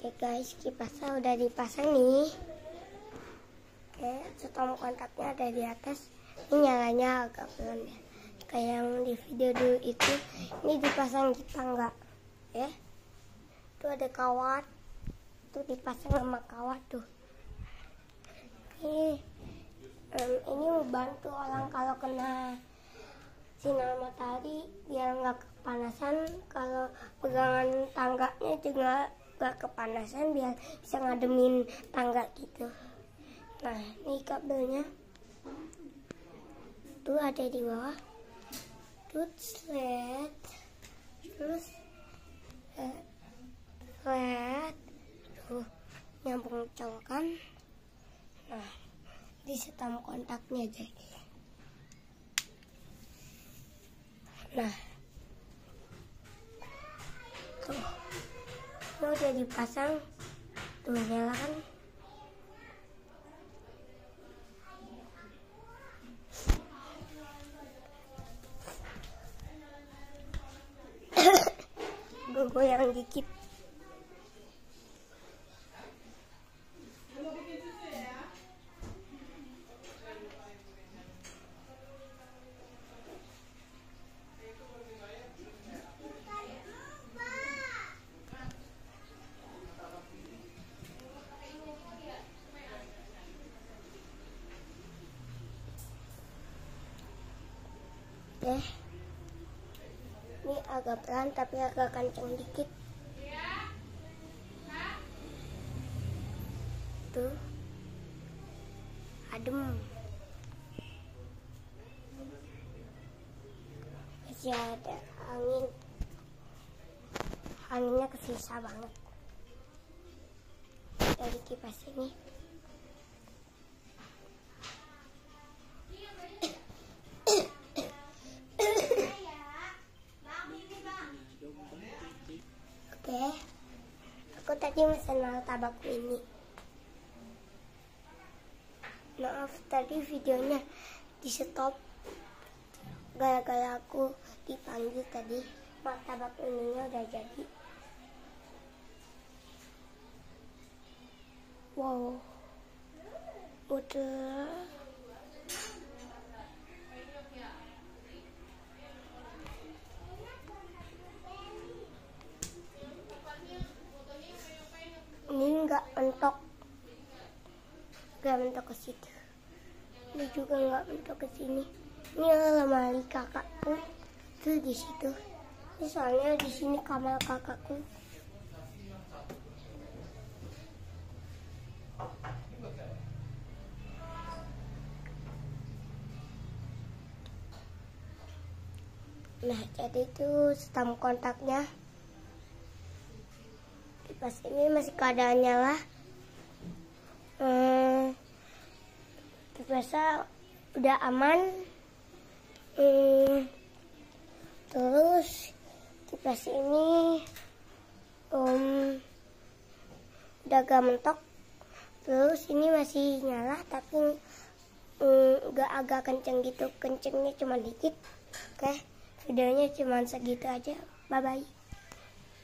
Oke guys, kipasnya udah dipasang nih. Oke, setom kontaknya ada di atas. Ini nyalanya agak pelan ya. Kayak yang di video dulu itu, ini dipasang di tangga. Ya, itu ada kawat. Tuh dipasang sama kawat tuh. Ini, em, ini membantu orang kalau kena sinar matahari biar nggak kepanasan kalau pegangan tangganya juga nggak kepanasan biar bisa ngademin tangga gitu. Nah ini kabelnya. Tuh ada di bawah. Tuh sled terus eh, sled tuh nyambung colokan nah di setam kontaknya jadi Nah, tuh, ini udah dipasang, tuh nyala kan? Gue goyang dikit. Oke. Ini agak pelan tapi agak kenceng dikit. Tuh. Adem. Masih ada angin. Anginnya kesisa banget. Dari kipas ini. Oke, aku tadi mesen martabak ini. Maaf tadi videonya di stop gara-gara aku dipanggil tadi martabak ininya udah jadi. Wow, udah. ini enggak mentok enggak mentok ke situ. Ini juga enggak mentok ke sini. Ini lemari kakakku tuh di situ. Ini soalnya di sini kamar kakakku. Nah jadi itu stem kontaknya. Kipas ini masih keadaan nyala hmm, kipasnya udah aman. Hmm, terus kipas ini um, udah agak mentok. Terus ini masih nyala tapi um, agak kenceng gitu. Kencengnya cuma dikit oke? Videonya cuma segitu aja. Bye bye